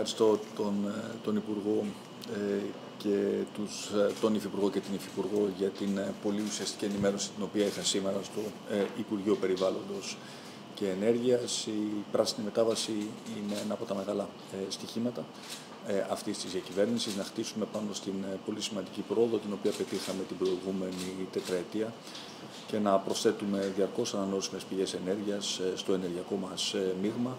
ευχαριστώ τον, τον Υπουργό και τους, τον Υφυπουργό και την Υφυπουργό για την πολύ ουσιαστική ενημέρωση την οποία είχα σήμερα στο Υπουργείο Περιβάλλοντος και Ενέργειας. Η πράσινη μετάβαση είναι ένα από τα μεγάλα στοιχήματα αυτής της διακυβέρνησης, να χτίσουμε πάνω στην πολύ σημαντική πρόοδο την οποία πετύχαμε την προηγούμενη τετραετία και να προσθέτουμε διαρκώς ανανεώσιμες πηγές ενέργειας στο ενεργειακό μας μείγμα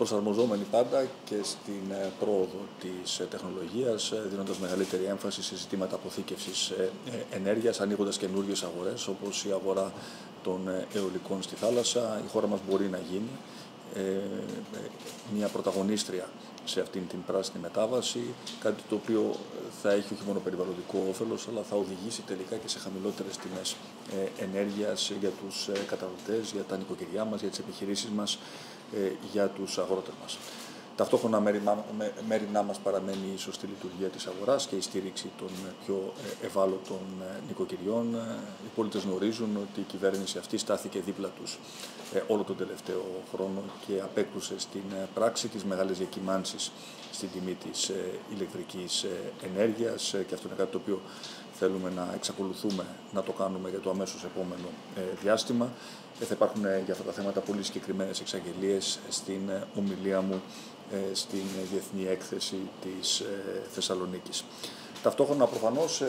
προσαρμοζόμενοι πάντα και στην ε, πρόοδο της ε, τεχνολογίας, ε, δίνοντας μεγαλύτερη έμφαση σε ζητήματα αποθήκευσης ενέργειας, ανοίγοντας καινούριε αγορές, όπως η αγορά των αιωλικών στη θάλασσα. Η χώρα μας μπορεί να γίνει μια πρωταγωνίστρια σε αυτήν την πράσινη μετάβαση, κάτι το οποίο θα έχει όχι μόνο περιβαλλοντικό όφελος, αλλά θα οδηγήσει τελικά και σε χαμηλότερες τιμές ενέργειας για τους καταναλωτές, για τα νοικοκυριά μας, για τις επιχειρήσεις μας, ε, για τους αγρότες μας. Ταυτόχρονα μέρημνά μας παραμένει η σωστή λειτουργία της αγοράς και η στήριξη των πιο ε, ευάλωτων ε, νοικοκυριών. Οι πολίτες γνωρίζουν ότι η κυβέρνηση αυτή στάθηκε δίπλα τους όλο τον τελευταίο χρόνο και απέκτουσε στην πράξη τις μεγάλες διακυμάνσεις στην τιμή της ηλεκτρικής ενέργειας και αυτό είναι κάτι το οποίο θέλουμε να εξακολουθούμε να το κάνουμε για το αμέσως επόμενο διάστημα. Και θα υπάρχουν ε, για αυτά τα θέματα πολύ συγκεκριμένες εξαγγελίες στην ε, ομιλία μου ε, στην Διεθνή Έκθεση της Θεσσαλονίκης. Ταυτόχρονα προφανώς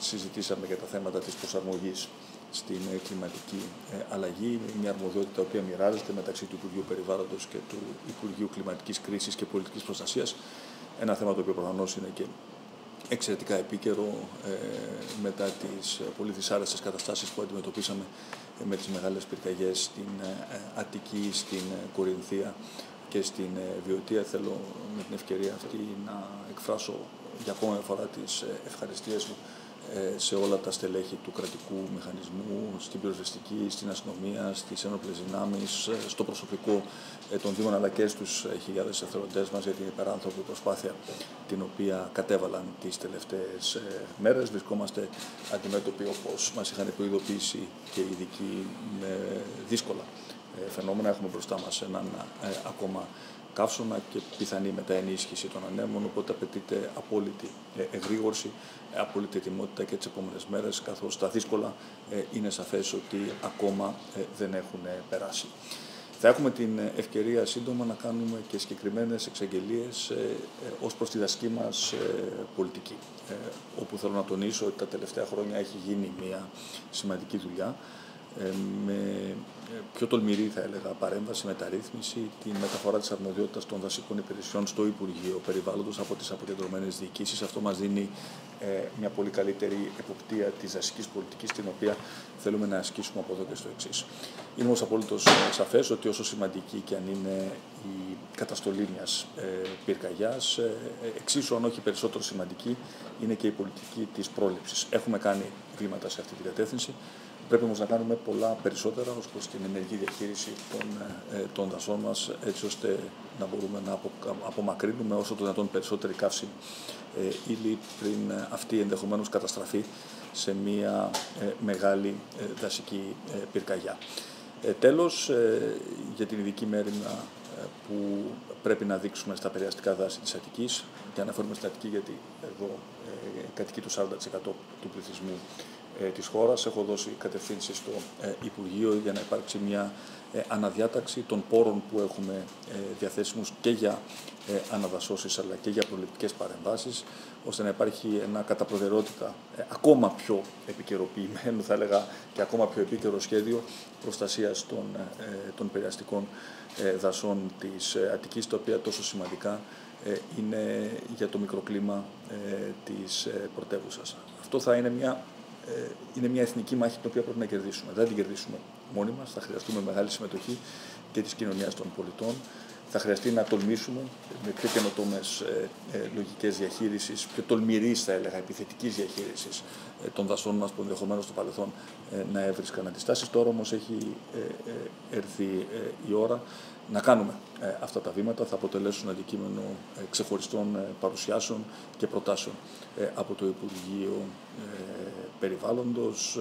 συζητήσαμε για τα θέματα της προσαρμογής στην κλιματική αλλαγή, μια αρμοδιότητα η οποία μοιράζεται μεταξύ του Υπουργείου Περιβάλλοντος και του Υπουργείου Κλιματικής Κρίσης και Πολιτικής Προστασίας. Ένα θέμα το οποίο προφανώς είναι και εξαιρετικά επίκαιρο μετά τις πολύ δυσάρεστες καταστάσεις που αντιμετωπίσαμε με τις μεγάλες πυρκαγιές στην ε, Αττική, στην ε, Κορινθία και στην ε, Βιωτία. Θέλω με την ευκαιρία αυτή να εκφράσω για ακόμα μια φορά τις ευχαριστίες μου σε όλα τα στελέχη του κρατικού μηχανισμού, στην πυροσβεστική, στην αστυνομία, στις ένοπλες δυνάμεις, στο προσωπικό των Δήμων αλλά και στους χιλιάδες εθελοντές μας για την υπεράνθρωπη προσπάθεια την οποία κατέβαλαν τις τελευταίες μέρες. Βρισκόμαστε αντιμέτωποι όπως μας είχαν προειδοποιήσει και οι ειδικοί με δύσκολα φαινόμενα. Έχουμε μπροστά μας έναν ακόμα καύσωνα και πιθανή μετά ενίσχυση των ανέμων, οπότε απαιτείται απόλυτη εγρήγορση, απόλυτη ετοιμότητα και τις επόμενες μέρες, καθώς τα δύσκολα είναι σαφές ότι ακόμα δεν έχουν περάσει. Θα έχουμε την ευκαιρία σύντομα να κάνουμε και συγκεκριμένες εξαγγελίες ε, ως προς τη δασκή μας πολιτική, όπου θέλω να τονίσω ότι τα τελευταία χρόνια έχει γίνει μια σημαντική δουλειά με ε, πιο τολμηρή θα έλεγα παρέμβαση, μεταρρύθμιση, τη μεταφορά της αρμοδιότητας των δασικών υπηρεσιών στο Υπουργείο Περιβάλλοντος από τις αποκεντρωμένες διοικήσεις. Αυτό μας δίνει ε, μια πολύ καλύτερη εποπτεία της δασικής πολιτικής, την οποία θέλουμε να ασκήσουμε από εδώ και στο εξής. Είναι όμως απολύτως σαφές ότι όσο σημαντική και αν είναι η καταστολή μιας ε, πυρκαγιάς, ε, εξίσου αν όχι περισσότερο σημαντική, είναι και η πολιτική της πρόληψης. Έχουμε κάνει βήματα σε αυτή την κατεύθυνση. Πρέπει όμως να κάνουμε πολλά περισσότερα ως προς την ενεργή διαχείριση των, ε, των δασών μας, έτσι ώστε να μπορούμε να απομακρύνουμε όσο το δυνατόν περισσότερη καύση ε, ύλη πριν αυτή ενδεχομένως καταστραφεί σε μια ε, μεγάλη ε, δασική ε, πυρκαγιά. Ε, τέλος, για την ειδική μέρημνα που πρέπει να δείξουμε στα περιαστικά δάση της Αττικής και αναφέρουμε στην Αττική γιατί εδώ κατοικεί το 40% του πληθυσμού ε, της χώρας. Έχω δώσει κατευθύνσεις στο ε, Υπουργείο για να υπάρξει μια ε, αναδιάταξη των πόρων που έχουμε διαθέσιμους και για αναδασώσεις αλλά και για προληπτικές παρεμβάσεις ώστε να υπάρχει ένα κατά προτεραιότητα ακόμα πιο επικαιροποιημένο θα έλεγα και ακόμα πιο επίκαιρο σχέδιο προστασίας των, των περιαστικών δασών της Αττικής τα οποία τόσο σημαντικά είναι για το μικροκλίμα της πρωτεύουσας. Αυτό θα είναι μια ε, είναι μια εθνική μάχη την οποία πρέπει να κερδίσουμε. Δεν την κερδίσουμε μόνοι μας. Θα χρειαστούμε μεγάλη συμμετοχή και της κοινωνίας των πολιτών. Θα χρειαστεί να τολμήσουμε με πιο καινοτόμες ε, ε, λογικές διαχείριση, πιο τολμηρής, θα έλεγα, επιθετικής διαχείρισης ε, των δασών μας που ενδεχομένως στο παρελθόν ε, να έβρισκαν αντιστάσεις. Τώρα όμως έχει ε, έρθει η ώρα να κάνουμε αυτά τα βήματα. Θα αποτελέσουν αντικείμενο ξεχωριστών παρουσιάσεων και προτάσεων από το Υπουργείο Περιβάλλοντος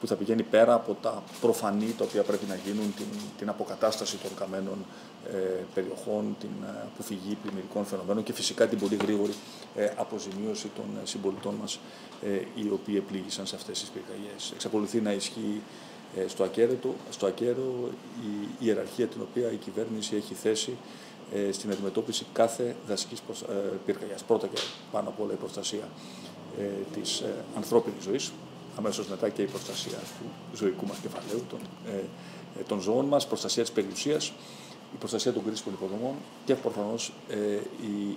που θα πηγαίνει πέρα από τα προφανή τα οποία πρέπει να γίνουν, την, την αποκατάσταση των καμένων ε, περιοχών, την ε, αποφυγή πλημμυρικών φαινομένων και φυσικά την πολύ γρήγορη ε, αποζημίωση των ε, συμπολιτών μας ε, οι οποίοι επλήγησαν σε αυτές τις πυρκαγιές. Εξακολουθεί να ισχύει στο, ακέραιο, στο ακέραιο η ιεραρχία την οποία η κυβέρνηση έχει θέσει στην αντιμετώπιση κάθε δασικής πυρκαγιάς. Πρώτα και πάνω απ' όλα η προστασία της ανθρώπινης ζωής, αμέσως μετά και η προστασία του ζωικού μας κεφαλαίου, των, των ζώων μας, προστασία της περιουσίας, η προστασία των κρίσιμων υποδομών και προφανώς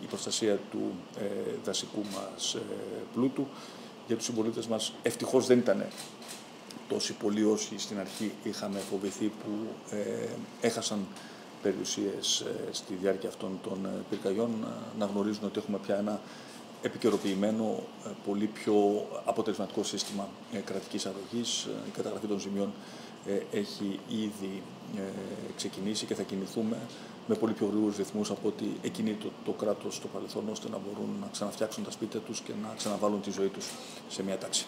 η, προστασία του δασικού μας πλούτου για τους συμπολίτες μας. Ευτυχώς δεν ήταν τόσοι πολλοί όσοι στην αρχή είχαμε φοβηθεί που ε, έχασαν περιουσίες ε, στη διάρκεια αυτών των ε, πυρκαγιών να γνωρίζουν ότι έχουμε πια ένα επικαιροποιημένο, πολύ πιο αποτελεσματικό σύστημα κρατικής αρρωγής. Η καταγραφή των ζημιών έχει ήδη ξεκινήσει και θα κινηθούμε με πολύ πιο γρήγορους ρυθμούς από ότι εκείνη το, το κράτος στο παρελθόν, ώστε να μπορούν να ξαναφτιάξουν τα σπίτια τους και να ξαναβάλουν τη ζωή τους σε μια τάξη.